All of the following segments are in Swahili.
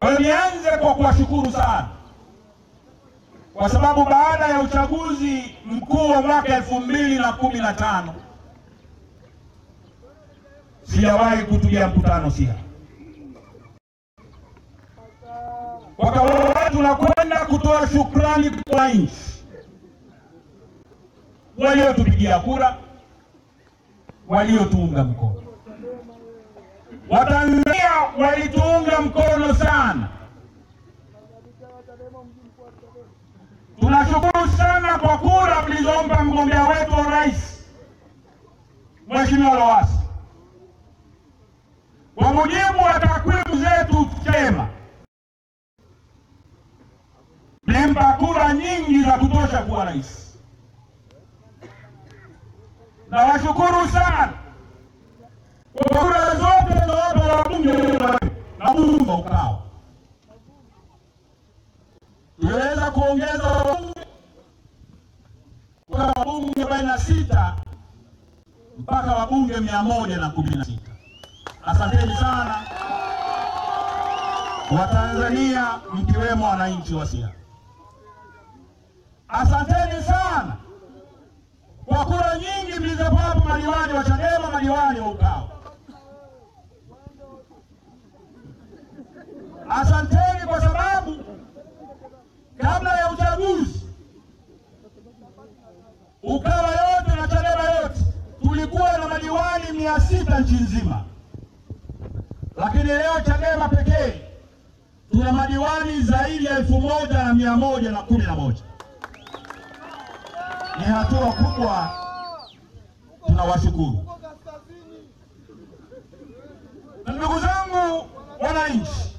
Kwa nianze kwa kuwashukuru sana, kwa sababu baada ya uchaguzi mkuu wa mwaka elfu mbili na kumi na tano sijawahi kutulia mkutano Siha. Kwa tunakwenda kutoa shukrani kwa nchi waliotupigia kura, waliotuunga mkono. Watanzania walituunga mkono sana. Tunashukuru sana kwa kura mlizompa mgombea wetu wa urais Mheshimiwa Lowassa. Kwa mujibu wa takwimu zetu CHADEMA mlimpa kura nyingi za kutosha kuwa rais. Nawashukuru sana na ukao. Tuliweza kuongeza wabunge kutoka wabunge arobaini na sita mpaka wabunge mia moja na kumi na sita. Asanteni sana Watanzania mkiwemo wananchi wa Siha. Asanteni sana kwa kura nyingi mlizopata madiwani wa Chadema, madiwani wa Ukawa. Asanteni kwa sababu kabla ya uchaguzi Ukawa yote na Chadema yote tulikuwa na madiwani mia sita nchi nzima, lakini leo Chadema pekee tuna madiwani zaidi ya elfu moja na mia moja na kumi na moja. Ni hatua kubwa, tunawashukuru. Na ndugu zangu wananchi,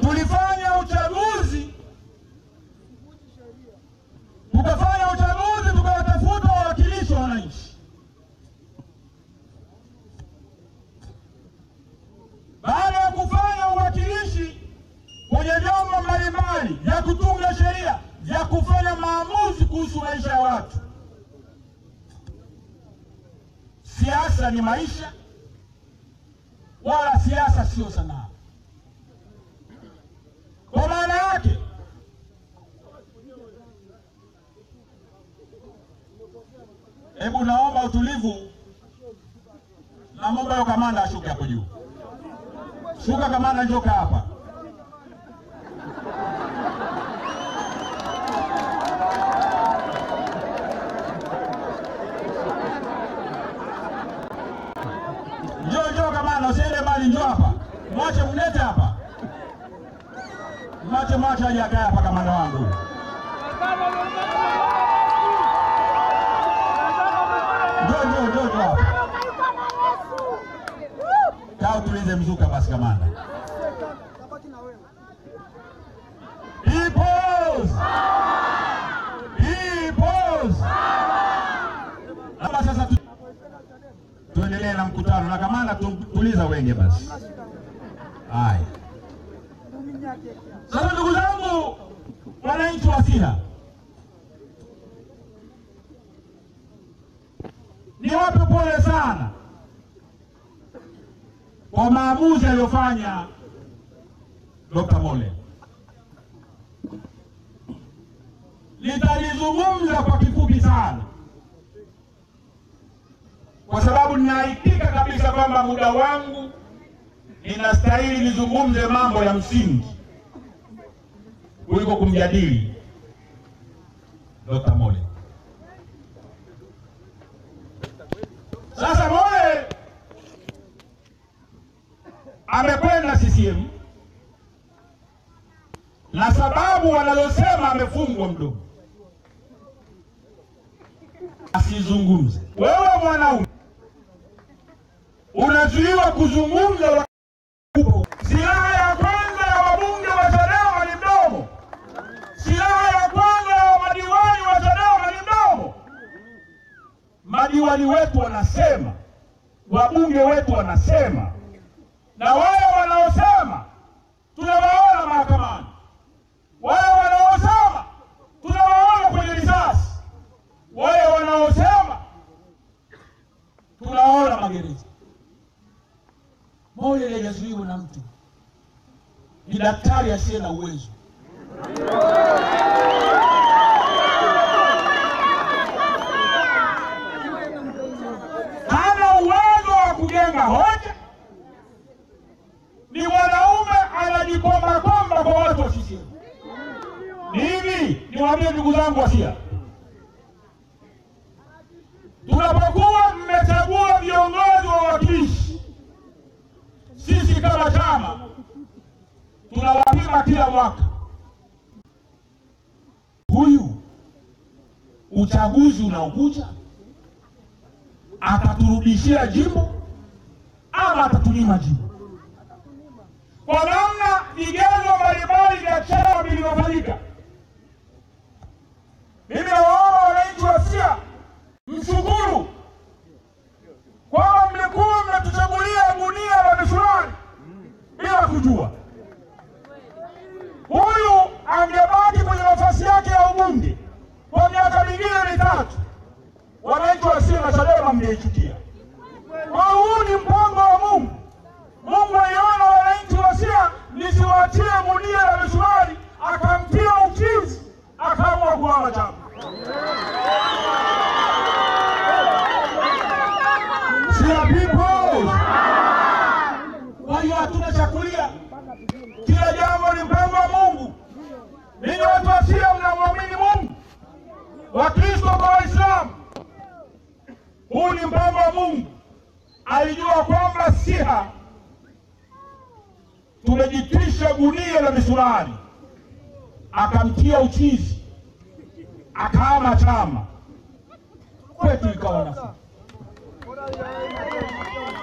tulifanya uchaguzi, tukafanya uchaguzi, tukawatafuta wawakilishi wa wananchi. Baada ya kufanya uwakilishi kwenye vyombo mbalimbali vya kutunga sheria vya kufanya maamuzi kuhusu maisha ya watu. Siasa ni maisha, wala siasa sio sanaa. Kwa maana yake, hebu naomba utulivu, namwomba yo kamanda ashuke hapo juu. Shuka kamanda, njoka hapa. Njoo njoo kamanda, usiende mbali, njoo hapa. Mwache mlete hapa. Mwache mwache aje akae hapa kamanda wangu. Njoo njoo njoo njoo hapa. Utulize mzuka basi kamanda. Peoples! Sasa tuendelee na mkutano na kamanda, tu- tuliza wenge basi. Haya, sasa ndugu zangu wananchi wa Siha, niwape pole sana kwa maamuzi aliyofanya Dr. Mole. Nitalizungumza kwa kifupi sana kwa sababu ninaitika kabisa kwamba muda wangu ninastahili nizungumze mambo ya msingi kuliko kumjadili Dr. Mole. Sasa Mole amekwenda CCM na sababu wanazosema amefungwa mdomo asizungumze. Wewe mwanaume unazuiwa kuzungumza. Silaha ya kwanza ya wabunge wa Chadema ni mdomo. Silaha ya kwanza ya madiwani wa Chadema ni mdomo. Madiwani wetu wanasema, wabunge wetu wanasema, na wale wanaosema tunawaona mahakamani, wale wanaosema tunawaona kwenye risasi, wale wanaosema tunawaona magereza. Moyo hajazuiwa na na mtu, ni daktari asiye na uwezo. hana uwezo wa kujenga hoja, ni mwanaume anajikombakomba kwa watu wa CCM. Ni hivi, niwaambie Asia, tunapokuwa mmechagua viongozi wa wawakilishi, sisi kama chama tunawapima kila mwaka, huyu uchaguzi unaokuja ataturudishia jimbo ama atatunyima jimbo, kwa namna vigezo mbalimbali vya chama vilivyofanyika. Mimi nawaomba wananchi wa Siha mshukuru kwamba mlikuwa mnatuchagulia gunia la misumari bila kujua. Huyu angebaki kwenye nafasi yake ya ubunge kwa miaka mingine mitatu wananchi wa Siha na Chadema mngeichukia. Hatuna cha kulia, kila jambo ni mpango wa Mungu. Ninyi watu wa Siha mnamwamini Mungu, Wakristo kwa Waislamu huu ni mpango wa Mungu. Alijua kwamba Siha tumejitwisha gunia la misumari, akamtia uchizi, akaama chama, kwetu ikawa nafuu.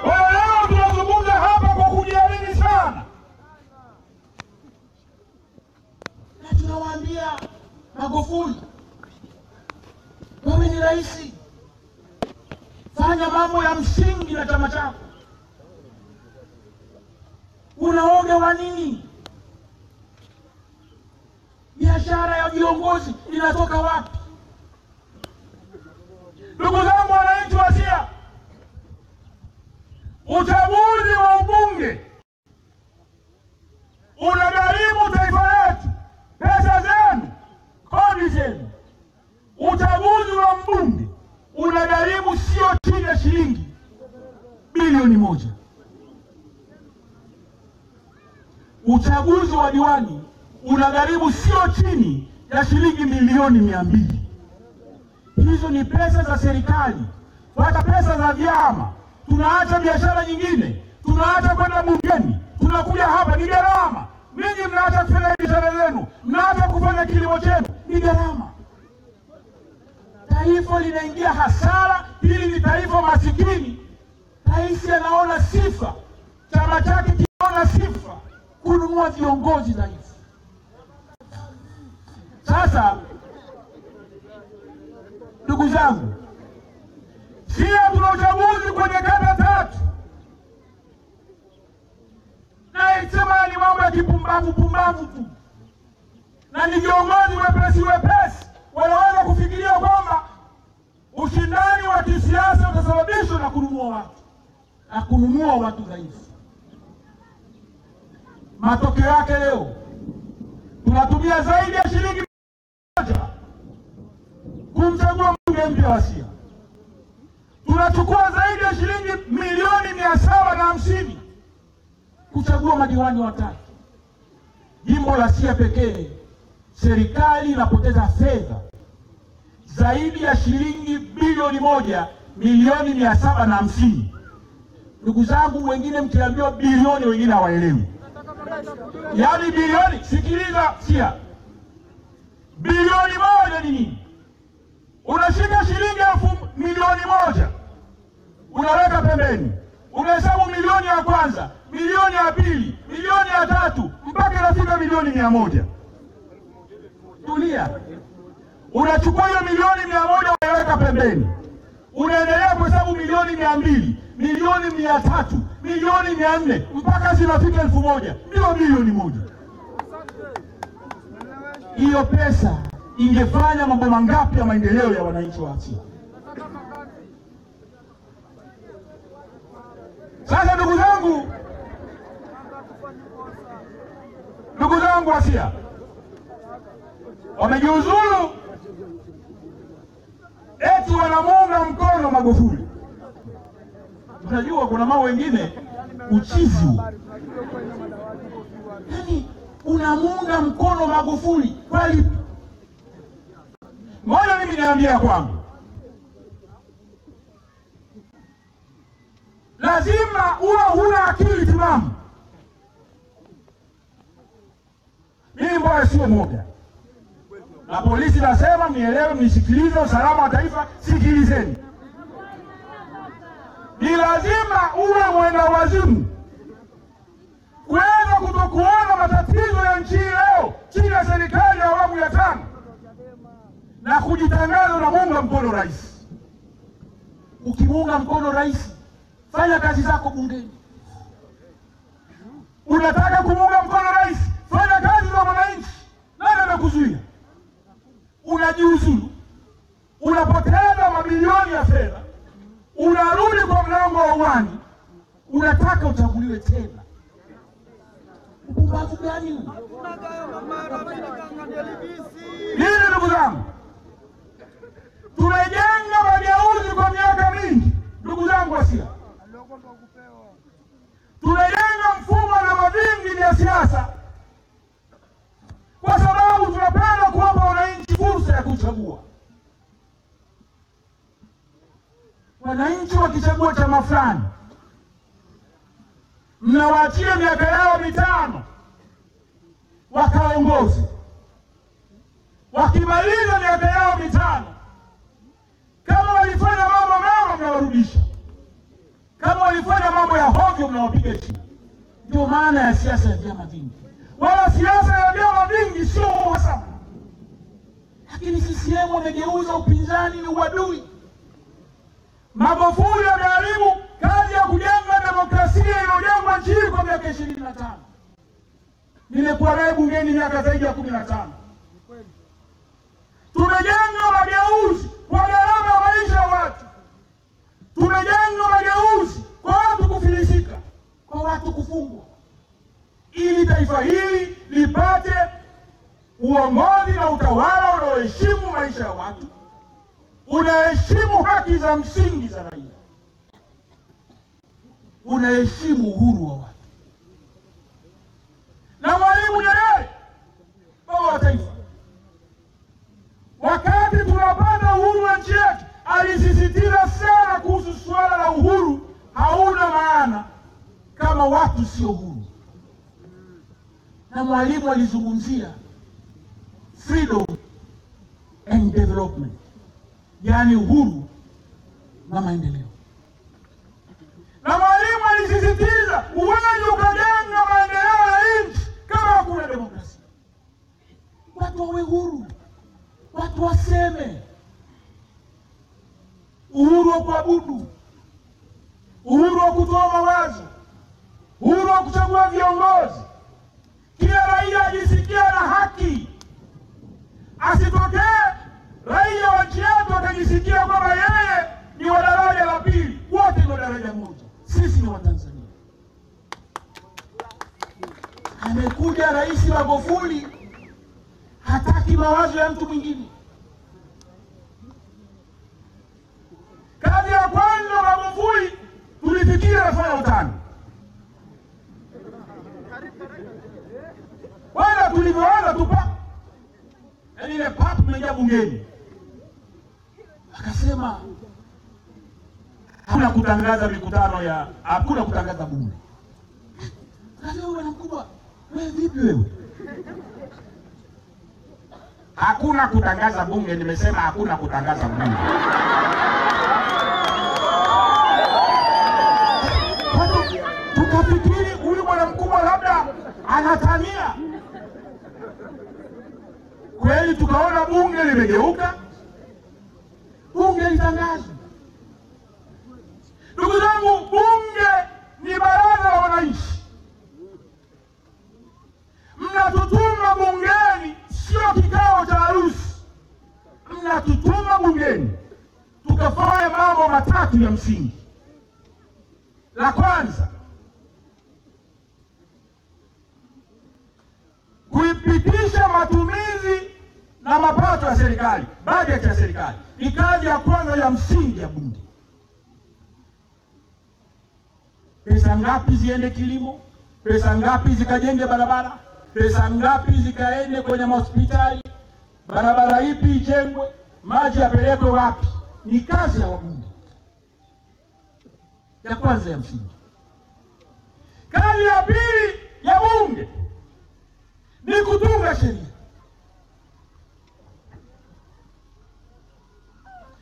Leo tunazungumza hapa kujiamini sana, na tunawaambia Magufuli, wewe ni rais, fanya mambo ya msingi na chama chako. Unaoga wa nini? Biashara ya viongozi inatoka wapi? ndugu zangu wananchi wa Siha, uchaguzi wa ubunge unagharimu taifa letu pesa zenu, kodi zenu. Uchaguzi wa mbunge unagharimu sio chini ya shilingi bilioni moja. Uchaguzi wa diwani unagharimu sio chini ya shilingi milioni mia mbili. Hizo ni pesa za serikali, hata pesa za vyama. Tunaacha biashara nyingine, tunaacha kwenda bungeni, tunakuja hapa, ni gharama. Ninyi mnaacha kufanya biashara zenu, mnaacha kufanya kilimo chenu, ni gharama. Taifa linaingia hasara. Hili ni taifa masikini. Rais anaona sifa, chama chake kinaona sifa kununua viongozi dhaifu. Sasa ndugu zangu, Siha tuna uchaguzi kwenye kata tatu, na isema ni mambo ya kipumbavu pumbavu tu, na ni viongozi wepesi wepesi wanaweza kufikiria kwamba ushindani wa kisiasa utasababishwa na kununua watu na kununua watu dhaifu. Matokeo yake leo tunatumia zaidi ya shilingi moja kumchagua mbunge mpya wa Siha. Tunachukua zaidi ya shilingi milioni mia saba na hamsini kuchagua madiwani watatu. Jimbo la Siha pekee serikali inapoteza fedha zaidi ya shilingi bilioni moja milioni mia saba na hamsini. Ndugu zangu, wengine mkiambiwa bilioni, wengine hawaelewi. Yaani bilioni, sikiliza Siha, bilioni moja ni nini? Unashika shilingi elfu milioni moja unaweka pembeni, unahesabu milioni ya kwanza, milioni ya pili, milioni ya tatu, mpaka inafika milioni mia moja. Tulia, unachukua hiyo milioni mia moja unaweka pembeni, unaendelea kuhesabu milioni mia mbili, milioni mia tatu, milioni mia nne, mpaka zinafika elfu moja, ndio milioni moja. Hiyo pesa ingefanya mambo mangapi ya maendeleo ya wananchi wa Siha? Sasa ndugu zangu, Ndugu zangu Wasia, wamejiuzulu eti wanamuunga mkono Magufuli. Unajua kuna mambo wengine uchizi yaani unamuunga mkono Magufuli kweli? Ngoja mimi niambia kwangu, lazima uwe huna akili timamu. Mimi mbaya sio moja na polisi nasema, mnielewe, mnisikilize. Usalama wa taifa, sikilizeni. Ni lazima uwe mwenda wazimu kuweza kutokuona matatizo ya nchi leo chini ya serikali ya awamu ya tano na kujitangaza unamuunga mkono rais. Ukimuunga mkono rais, fanya kazi zako bungeni. Unataka kumuunga mkono rais, fanya kazi za mwananchi. Nani amekuzuia? Unajiuzulu, unapoteza mabilioni ya fedha, unarudi kwa mlango wa uwani, unataka uchaguliwe tena. Upumbavu gani? Hili ndugu zangu, tumejenga mageuzi kwa miaka mingi. Ndugu zangu Wasia, tumejenga mfumo na mavingi vya siasa kwa sababu tunapenda kuwapa wananchi fursa ya kuchagua. Wananchi wakichagua chama fulani, mnawaachia miaka yao mitano wakaongozi. Wakimaliza miaka yao mitano, kama walifanya mambo mema, mnawarudisha. Kama walifanya mambo ya hovyo, mnawapiga chini. Ndio maana ya siasa ya vyama vingi wala siasa ya vyama vingi sio uhasama, lakini CCM wamegeuza upinzani ni uadui. Magufuli ameharibu kazi ya kujenga demokrasia iliyojengwa nchi hii kwa miaka ishirini na tano. Nimekuwa naye bungeni miaka zaidi ya kumi na tano. Tumejenga mageuzi kwa gharama ya maisha ya watu, tumejenga mageuzi kwa watu kufilisika, kwa kufungwa ili taifa hili lipate uongozi na utawala unaoheshimu maisha ya watu, unaheshimu haki za msingi za raia, unaheshimu uhuru wa watu. Na Mwalimu Nyerere, baba wa taifa, wakati tunapata uhuru wa nchi yetu, alisisitiza sana kuhusu suala la uhuru. Hauna maana kama watu sio huru na Mwalimu alizungumzia freedom and development, yaani uhuru na maendeleo. Na Mwalimu alisisitiza huwezi ukajenga maendeleo ya nchi kama hakuna demokrasia. Watu wawe huru, watu waseme, uhuru wa kuabudu, uhuru wa kutoa mawazo, uhuru wa kuchagua viongozi kila raia ajisikia na haki, asitokee raia wa nchi yetu akajisikia kwamba yeye ni wa daraja la pili. Wote ni wa daraja moja, sisi ni Watanzania. Amekuja Rais Magufuli, hataki mawazo ya mtu mwingine. Kazi ya kwanza Magufuli tulifikia anafanya utani wala tulivyoanza tupa, yaani ile papu imeingia bungeni, akasema hakuna kutangaza mikutano ya, hakuna kutangaza bunge. Kasema bwana mkubwa, wewe vipi wewe? Hakuna kutangaza bunge, nimesema hakuna kutangaza bunge. Tukafikiri huyu bwana mkubwa labda anatania kweli, tukaona bunge limegeuka, bunge litangazwa. Ndugu zangu, bunge ni baraza la wananchi. Mnatutuma bungeni, sio kikao cha harusi. Mnatutuma bungeni tukafanya mambo matatu ya msingi. La kwanza kuipitisha matumizi serikali, bajeti ya serikali. Ni kazi ya kwanza ya msingi ya Bunge. Pesa ngapi ziende kilimo? Pesa ngapi zikajenge barabara? Pesa ngapi zikaende kwenye mahospitali? Barabara ipi ijengwe? Maji yapelekwe wapi? Ni kazi ya wabunge, ya kwanza ya msingi. Kazi ya pili ya bunge ni kutunga sheria,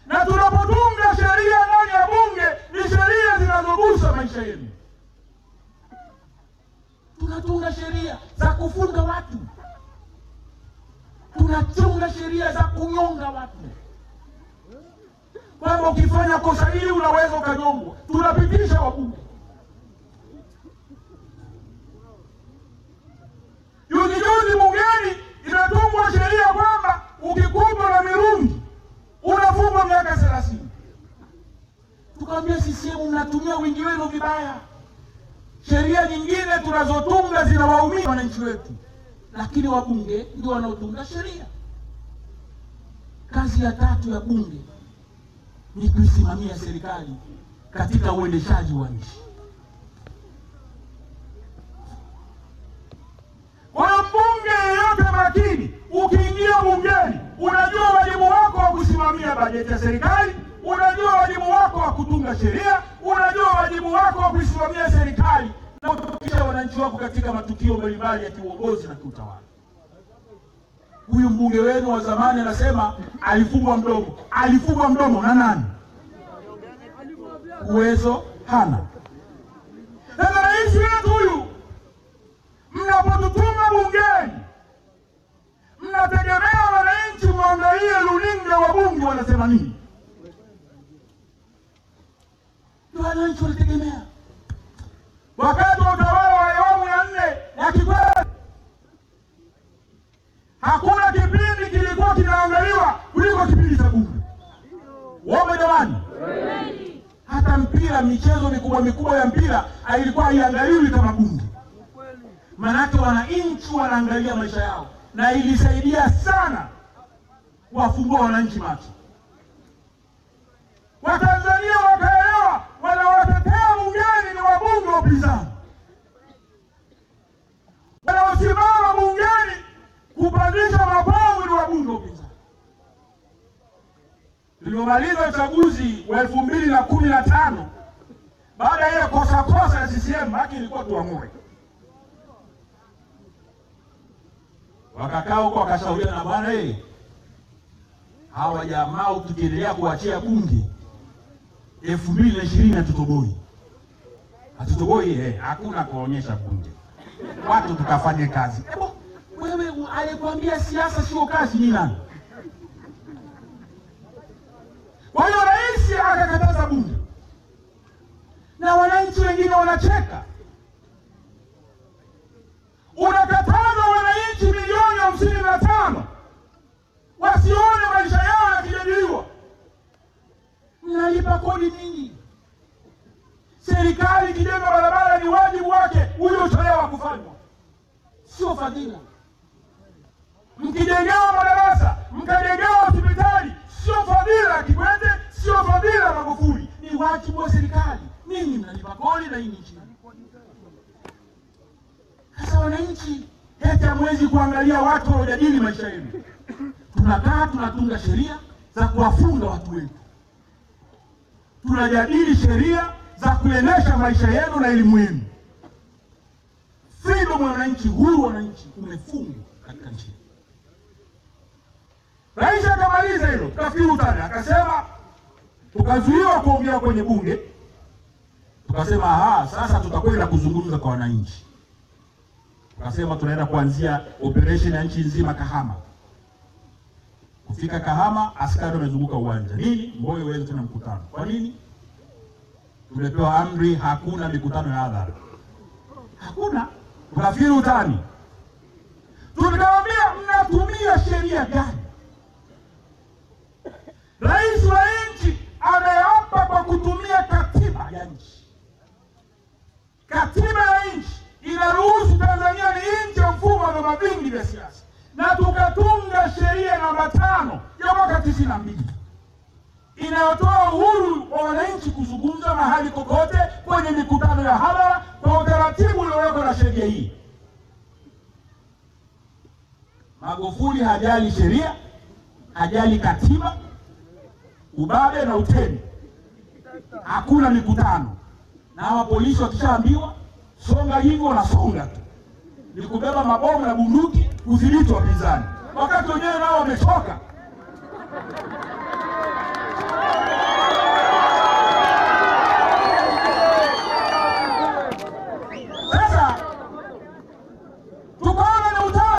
na tunapotunga sheria ndani ya bunge ni sheria zinazogusa maisha yenu. Tunatunga sheria za kufunga watu, tunatunga sheria za kunyonga watu, kwamba ukifanya kosa hili unaweza ukanyongwa. Tunapitisha wabunge. Juzi juzi bungeni inatungwa sheria kwamba ukikutwa na mirungi unafungwa miaka thelathini. Tukamwambia CCM, mnatumia wingi wenu vibaya. Sheria nyingine tunazotunga zinawaumia wananchi wetu, lakini wabunge ndio wanaotunga sheria. Kazi ya tatu ya bunge ni kuisimamia serikali katika uendeshaji wa nchi. Kwa mbunge yeyote makini, ukiingia bungeni, unajua wajibu wako wa kusimamia bajeti ya serikali, unajua wajibu wako wa kutunga sheria, unajua wajibu wako wa kuisimamia serikali na kuhakikisha wananchi wako katika matukio mbalimbali ya kiuongozi na kiutawala. Huyu mbunge wenu wa zamani anasema alifungwa mdomo. Alifungwa mdomo na nani? Uwezo hana. Sasa rais wetu mnapotutuma bungeni, mnategemea wananchi mwangalie runinga wabunge wanasema nini? Ndio wananchi wanategemea. Wakati wa utawala wa awamu ya nne ya Kikwete, hakuna kipindi kilikuwa kinaangaliwa kuliko kipindi cha bunge. Wome jamani, hata mpira, michezo mikubwa mikubwa ya mpira ilikuwa haiangaliwi kama bunge Manake wananchi wanaangalia maisha yao, na ilisaidia sana kuwafungua wananchi macho. Watanzania wakaelewa, wanawatetea bungeni ni wabunge wa upinzani, wanaosimama bungeni kupandisha mabomu ni wabunge wa upinzani. Tuliomaliza uchaguzi wa elfu mbili na kumi na tano baada ya ile kosa kosa ya CCM, haki ilikuwa tuamue wakakaa huko wakashauriana na bwana eh, hawa jamaa tukiendelea kuachia bunge elfu mbili na ishirini hatutoboi, hatutoboi eh, hakuna kuonyesha bunge, watu tukafanye kazi. Ebo, wewe alikwambia siasa sio kazi ni nani? Kwa hiyo rais akakataza bunge na wananchi wengine wanacheka unakataza wananchi milioni hamsini na tano wasione maisha yao yakijadiliwa. Mnalipa kodi nyingi, serikali ikijenga barabara ni wajibu wake uliotolewa kufanywa, sio fadhila. Mkijengewa madarasa, mkajengewa wananchi eti hamwezi kuangalia watu wanaojadili maisha yenu. Tunakaa tunatunga sheria za kuwafunga watu wetu, tunajadili sheria za kuendesha maisha yenu na elimu yenu. Freedom wananchi, huru wananchi umefungwa katika nchi. Rais akamaliza hilo, tukafikiri utani, akasema, tukazuiwa kuongea kwenye bunge, tukasema aha, sasa tutakwenda kuzungumza kwa wananchi Tukasema tunaenda kuanzia operation ya nchi nzima Kahama. Kufika Kahama, askari wamezunguka uwanja. Nini? Mbowe wewe tuna mkutano. Kwa nini? Tumepewa amri, hakuna mikutano ya hadhara, hakuna. Tukafikiri utani, Tunawaambia mnatumia sheria gani? Rais wa nchi ameapa kwa kutumia katiba ya nchi. Katiba ya nchi inaruhusu Tanzania ni ya mfumo wa vyama vingi vya siasa na tukatunga sheria namba tano ya mwaka tisini na mbili inayotoa uhuru wa wananchi kuzungumza mahali kokote kwenye mikutano ya hadhara kwa utaratibu uliowekwa na sheria hii. Magufuli hajali sheria, hajali katiba, ubabe na utemi. Hakuna mikutano, na wapolisi polisi wakishaambiwa songa hivyo wanasonga tu, ni kubeba mabomu na bunduki kudhibiti wapinzani, wakati wenyewe nao wamechoka.